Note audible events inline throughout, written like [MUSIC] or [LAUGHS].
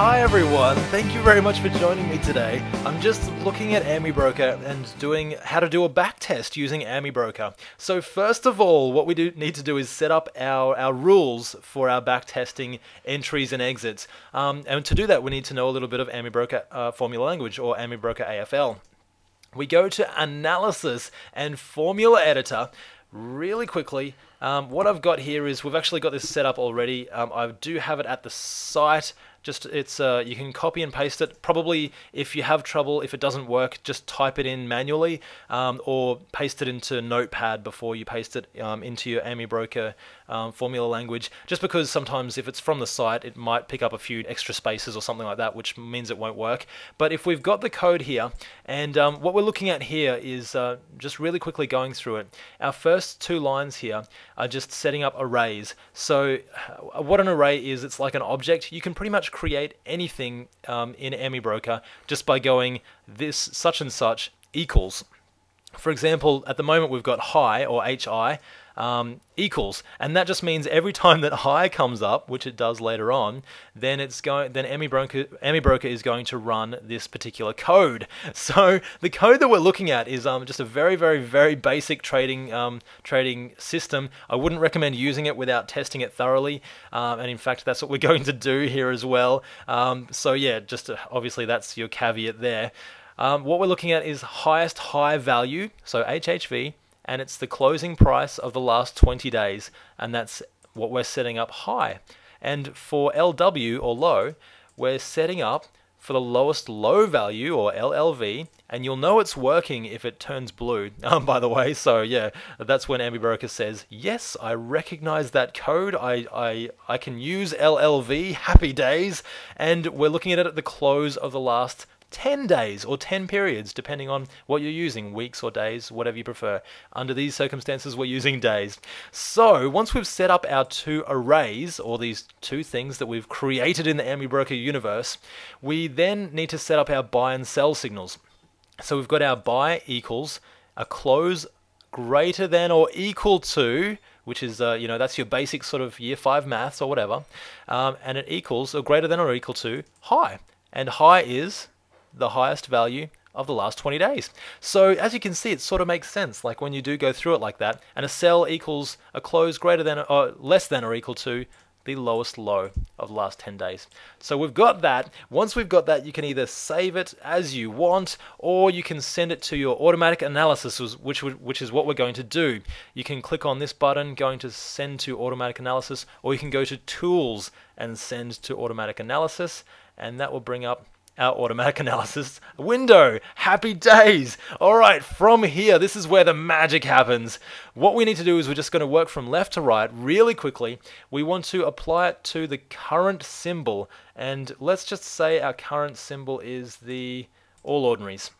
Hi everyone, thank you very much for joining me today. I'm just looking at AmiBroker and doing how to do a back test using AmiBroker. So first of all, what we do need to do is set up our, our rules for our back testing entries and exits. Um, and to do that, we need to know a little bit of AmiBroker uh, formula language or AmiBroker AFL. We go to Analysis and Formula Editor really quickly. Um, what I've got here is we've actually got this set up already. Um, I do have it at the site just it's uh, you can copy and paste it. Probably if you have trouble, if it doesn't work, just type it in manually um, or paste it into Notepad before you paste it um, into your AmiBroker um, formula language. Just because sometimes if it's from the site, it might pick up a few extra spaces or something like that, which means it won't work. But if we've got the code here, and um, what we're looking at here is uh, just really quickly going through it. Our first two lines here are just setting up arrays. So uh, what an array is, it's like an object. You can pretty much create anything um, in AmiBroker just by going this such and such equals. For example, at the moment we've got high or hi um, equals, and that just means every time that hi comes up, which it does later on, then it's going then AmiBroker AmiBroker is going to run this particular code. [LAUGHS] So the code that we're looking at is um, just a very very very basic trading um, trading system. I wouldn't recommend using it without testing it thoroughly, um, and in fact that's what we're [LAUGHS] going to do here as well. Um, so yeah, just to, obviously that's your caveat there. Um, what we're looking at is highest high value, so HHV, and it's the closing price of the last 20 days, and that's what we're setting up high. And for LW or low, we're setting up for the lowest low value or LLV, and you'll know it's working if it turns blue, [LAUGHS] um, by the way. So yeah, that's when AmiBroker says, yes, I recognize that code. I, I, I can use LLV, happy days. And we're looking at it at the close of the last 10 days or 10 periods, depending on what you're using, weeks or days, whatever you prefer. Under these circumstances, we're using days. So once we've set up our two arrays, or these two things that we've created in the AmiBroker universe, we then need to set up our buy and sell signals. So we've got our buy equals a close greater than or equal to which is, uh, you know, that's your basic sort of year five maths or whatever, um, and it equals or greater than or equal to high. And high is the highest value of the last 20 days. So as you can see, it sort of makes sense. Like when you do go through it like that, and a sell equals a close greater than or less than or equal to the lowest low of the last 10 days. So we've got that. Once we've got that, you can either save it as you want, or you can send it to your automatic analysis, which, which is what we're going to do. You can click on this button, going to send to automatic analysis, or you can go to tools and send to automatic analysis, and that will bring up our automatic analysis window. Happy days! Alright, from here, this is where the magic happens. What we need to do is we're just going to work from left to right really quickly. We want to apply it to the current symbol, and let's just say our current symbol is the All Ordinaries.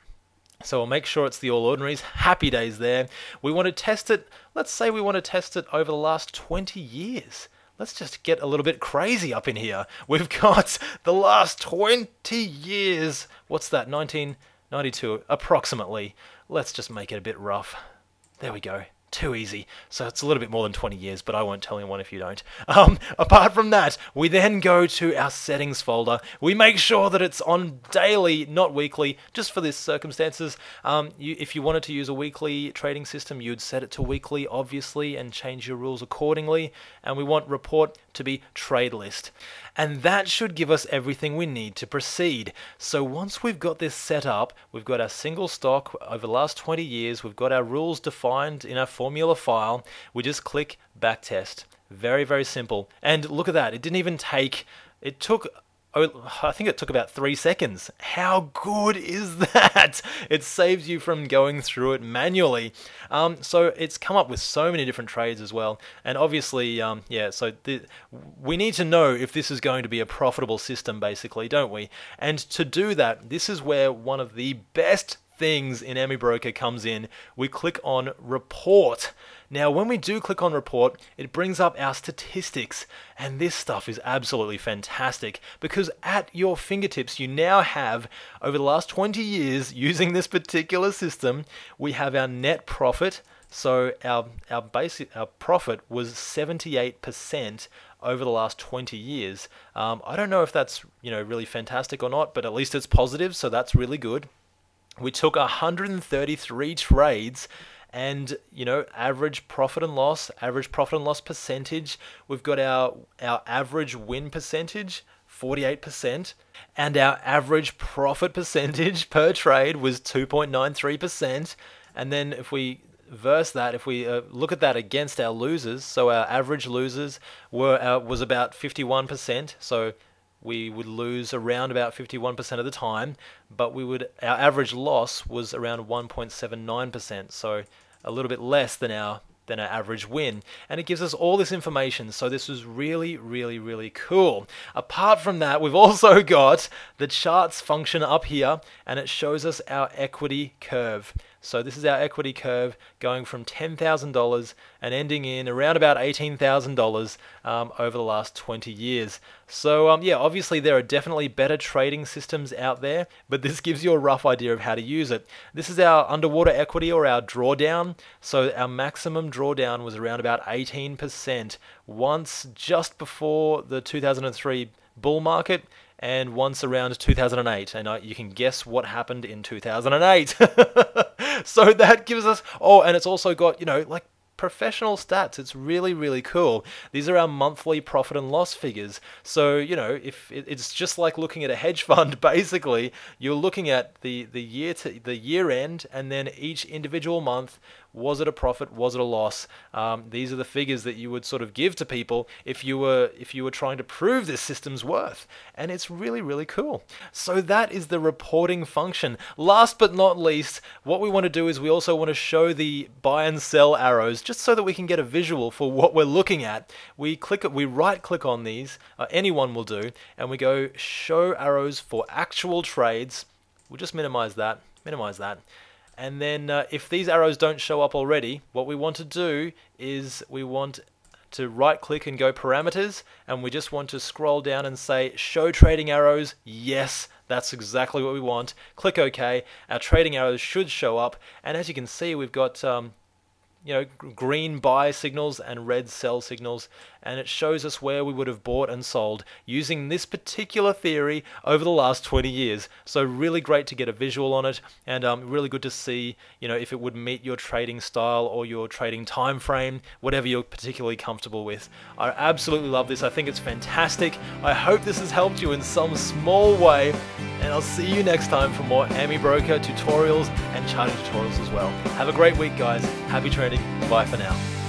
So we'll make sure it's the All Ordinaries. Happy days there. We want to test it, let's say we want to test it over the last 20 years let's just get a little bit crazy up in here. We've [LAUGHS] got the last 20 years. What's that? 1992, approximately. Let's just make it a bit rough. There we go too easy. So it's a little bit more than 20 years, but I won't tell anyone if you don't. [LAUGHS] Um, apart from that, we then go to our settings folder. We make sure that it's on daily, not weekly, just for this circumstances. Um, you, if you wanted to use a weekly trading system, you'd set it to weekly, obviously, and change your rules accordingly. And we want report to be trade list. And that should give us everything we need to proceed. So once we've got this set up, we've got our single stock over the last 20 years, we've got our rules defined in our formula file, we just click backtest. Very, very simple. And look at that, it didn't even take, it took I think it took about three seconds. How good is that? [LAUGHS] It saves you from going through it manually. Um, so it's come up with so many different trades as well. And obviously, um, yeah, so the, we need to know if this is going to be a profitable system, basically, don't we? And to do that, this is where one of the best things in AmiBroker comes in. We click on Report. Now, when we do click on report, it brings up our statistics, and this stuff is absolutely fantastic because at your fingertips, you now have, over the last 20 years, [LAUGHS] using this particular system, we have our net profit, So our our basic our profit was 78% over the last 20 years. Um, I don't know if that's you know really fantastic or not, but at least it's positive, so that's really good. We took 133 trades and you know average profit and loss average profit and loss percentage. We've got our our average win percentage 48% and our average profit percentage [LAUGHS] per trade was 2.93% and then if we verse that if we uh, look at that against our losers so our average losers were uh, was about 51% so we would lose around about 51% of the time, but we would our average loss was around 1.79%, so a little bit less than our than our average win. And it gives us all this information, so this was really, really, really cool. Apart from that, we've also [LAUGHS] got the charts function up here, and it shows us our equity curve. So this is our equity curve going from $10,000 and ending in around about $18,000 um, over the last 20 years. So um, yeah, obviously there are definitely better trading systems out there, but this gives you a rough idea of how to use it. This is our underwater equity or our drawdown. So our maximum drawdown was around about 18% once just before the 2003 bull market and once around 2008. And uh, you can guess what happened in 2008. [LAUGHS] so that gives us, oh, and it's also got, you know, like professional stats. It's really, really cool. These are our monthly profit and loss figures. So, you know, if it's just like looking at a hedge fund, [LAUGHS] basically, you're looking at the, the year to the year end and then each individual month was it a profit? Was it a loss? Um, these are the figures that you would sort of give to people if you were if you were trying to prove this system's worth, and it's really really cool. So that is the reporting function. Last but not least, what we want to do is we also want to show the buy and sell arrows just so that we can get a visual for what we're looking at. We click we right click on these, uh, anyone will do, and we go show arrows for actual trades. We'll just minimize that, minimize that. And then uh, if these arrows don't show up already, what we want to do is we want to right click and go parameters and we just want to scroll down and say show trading arrows. Yes that's exactly what we want. Click OK. Our trading arrows should show up. And as you can see we've got um, you know, green buy signals and red sell signals, and it shows us where we would have bought and sold using this particular theory over the last 20 years. So really great to get a visual on it, and um, really good to see, you know, if it would meet your trading style or your trading time frame, whatever you're particularly comfortable with. I absolutely love this. I think it's fantastic. I hope this has helped you in some small way, and I'll see you next time for more AmiBroker tutorials and charting tutorials as well. Have a great week, guys. Happy trading. Bye for now.